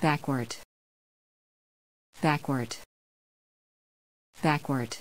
backward. Backward. Backward.